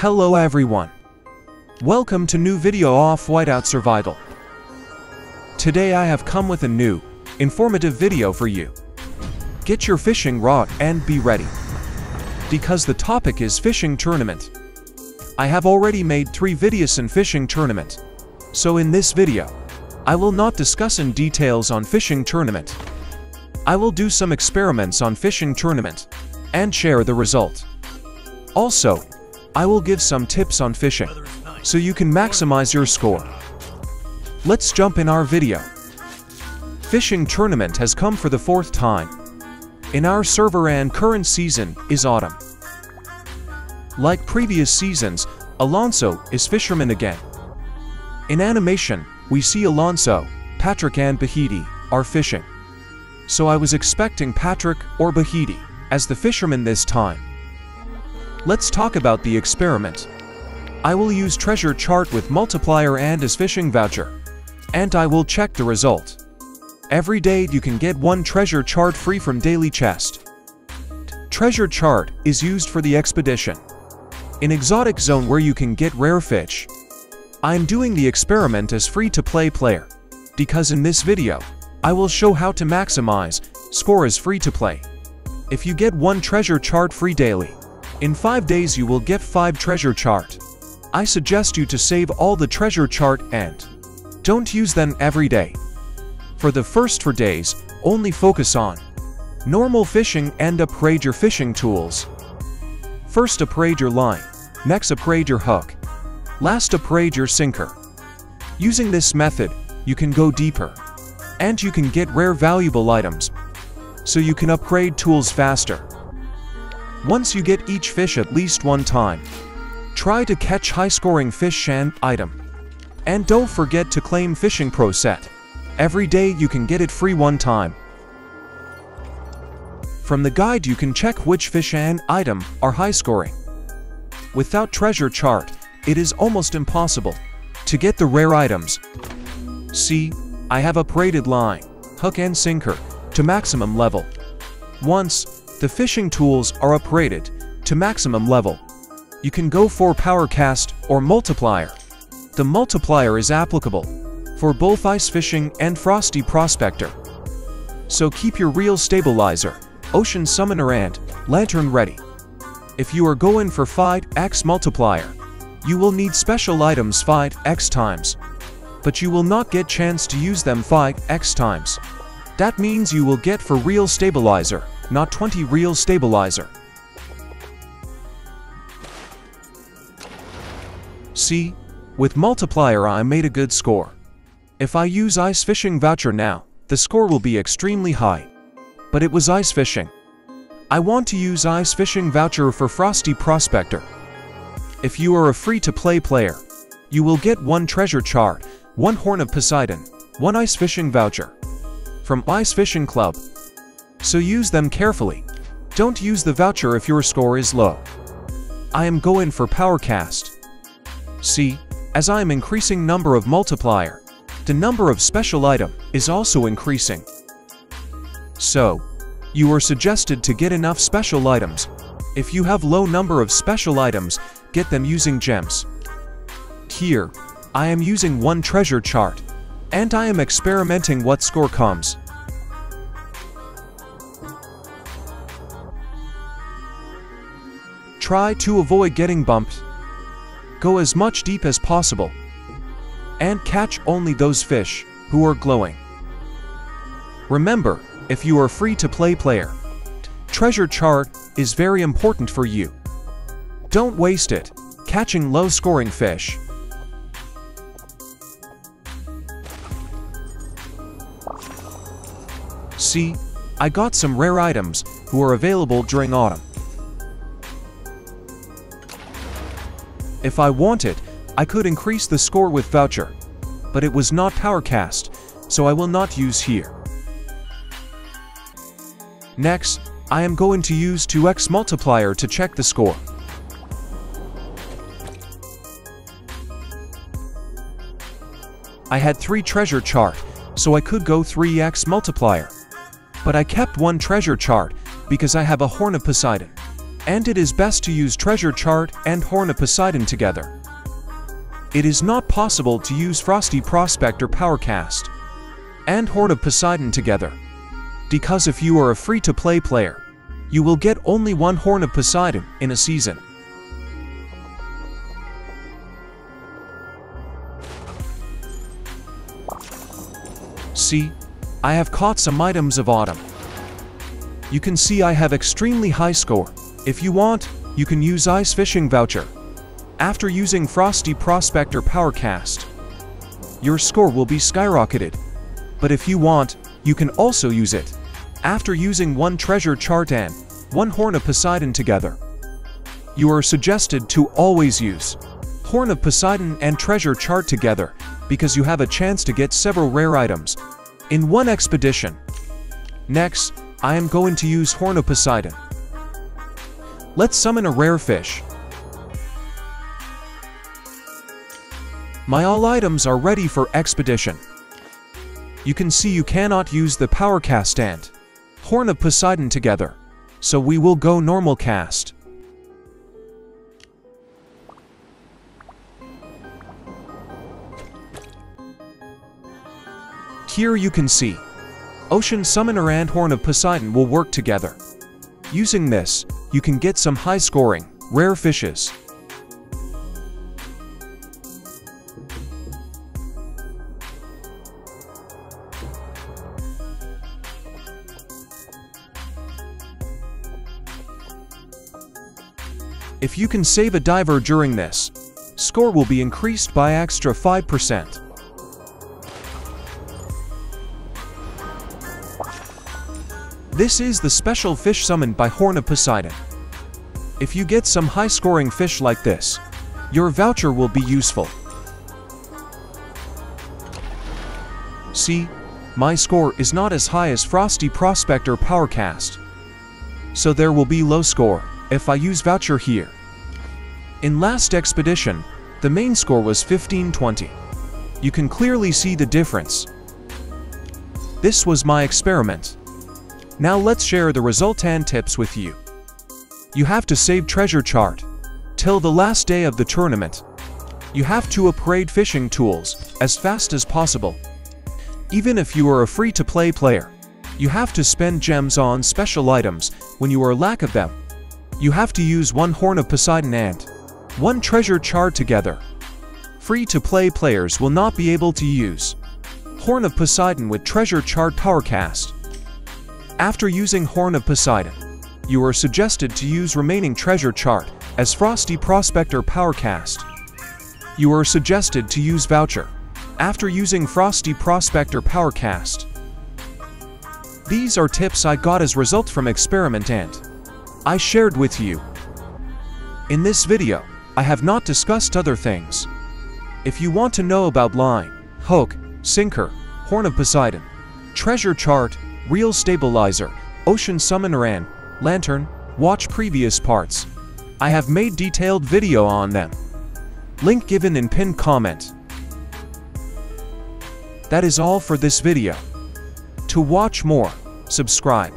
Hello everyone. Welcome to new video off Whiteout Survival. Today I have come with a new, informative video for you. Get your fishing rod and be ready. Because the topic is fishing tournament. I have already made 3 videos in fishing tournament. So in this video, I will not discuss in details on fishing tournament. I will do some experiments on fishing tournament and share the result. Also, I will give some tips on fishing so you can maximize your score. Let's jump in our video. Fishing tournament has come for the fourth time. In our server and current season is autumn. Like previous seasons, Alonso is fisherman again. In animation, we see Alonso, Patrick and Bahiti are fishing. So I was expecting Patrick or Bahiti as the fisherman this time. Let's talk about the experiment. I will use treasure chart with multiplier and as fishing voucher. And I will check the result. Every day you can get one treasure chart free from daily chest. Treasure chart is used for the expedition. In exotic zone where you can get rare fish. I'm doing the experiment as free-to-play player. Because in this video, I will show how to maximize score as free-to-play. If you get one treasure chart free daily, in 5 days you will get 5 treasure chart. I suggest you to save all the treasure chart and don't use them every day. For the first 4 days, only focus on normal fishing and upgrade your fishing tools. First upgrade your line, next upgrade your hook, last upgrade your sinker. Using this method, you can go deeper and you can get rare valuable items so you can upgrade tools faster. Once you get each fish at least one time, try to catch high-scoring fish and item. And don't forget to claim Fishing Pro set. Every day you can get it free one time. From the guide you can check which fish and item are high-scoring. Without treasure chart, it is almost impossible to get the rare items. See, I have upgraded line, hook and sinker to maximum level. Once the fishing tools are upgraded to maximum level, you can go four power cast or multiplier. The multiplier is applicable for both ice fishing and frosty prospector. So keep your reel stabilizer, ocean summoner and lantern ready. If you are going for 5x multiplier, you will need special items 5x times. But you will not get chance to use them 5x times. That means you will get for reel stabilizer, not 20 reel stabilizer. See, with multiplier I made a good score. If I use ice fishing voucher now, the score will be extremely high. But it was ice fishing. I want to use ice fishing voucher for Frosty Prospector. If you are a free-to-play player, you will get one treasure chart, one Horn of Poseidon, one ice fishing voucher from Ice Fishing Club. So use them carefully. Don't use the voucher if your score is low. I am going for Powercast. See, as I am increasing number of multiplier, the number of special item is also increasing. So, you are suggested to get enough special items. If you have low number of special items, get them using gems. Here, I am using one treasure chart, and I am experimenting what score comes. Try to avoid getting bumped. Go as much deep as possible. And catch only those fish who are glowing. Remember, if you are free-to-play player, treasure chart is very important for you. Don't waste it, catching low-scoring fish. See, I got some rare items who are available during autumn. If I wanted, I could increase the score with voucher, but it was not powercast, so I will not use here. Next, I am going to use 2x multiplier to check the score. I had 3 treasure chart, so I could go 3x multiplier. But I kept one treasure chart because I have a Horn of Poseidon. And it is best to use Treasure Chart and Horn of Poseidon together. It is not possible to use Frosty Prospect Prospector Powercast and Horn of Poseidon together. Because if you are a free-to-play player, you will get only one Horn of Poseidon in a season. See, I have caught some items of autumn. You can see I have extremely high score. If you want, you can use Ice Fishing Voucher. After using Frosty Prospector Powercast, your score will be skyrocketed. But if you want, you can also use it. After using one Treasure Chart and one Horn of Poseidon together, you are suggested to always use Horn of Poseidon and Treasure Chart together because you have a chance to get several rare items in one expedition. Next, I am going to use Horn of Poseidon. Let's summon a rare fish. My all items are ready for expedition. You can see you cannot use the power cast and Horn of Poseidon together, so we will go normal cast. Here you can see, Ocean Summoner and Horn of Poseidon will work together. Using this, you can get some high-scoring, rare fishes. If you can save a diver during this, score will be increased by extra 5%. This is the special fish summoned by Horn of Poseidon. If you get some high-scoring fish like this, your voucher will be useful. See, my score is not as high as Frosty Prospector Powercast. So there will be low score if I use voucher here. In last expedition, the main score was 1520. You can clearly see the difference. This was my experiment. Now let's share the result and tips with you. You have to save treasure chart till the last day of the tournament. You have to upgrade fishing tools as fast as possible. Even if you are a free-to-play player, you have to spend gems on special items when you are lack of them. You have to use one Horn of Poseidon and one Treasure Chart together. Free-to-play players will not be able to use Horn of Poseidon with Treasure Chart Powercast. After using Horn of Poseidon, you are suggested to use remaining treasure chart as Frosty Prospector Powercast. You are suggested to use Voucher after using Frosty Prospector Powercast. These are tips I got as result from experiment and I shared with you. In this video, I have not discussed other things. If you want to know about line, hook, sinker, horn of Poseidon, treasure chart, reel stabilizer, ocean summoner and lantern, watch previous parts. I have made detailed video on them. Link given in pinned comment. That is all for this video. To watch more, subscribe.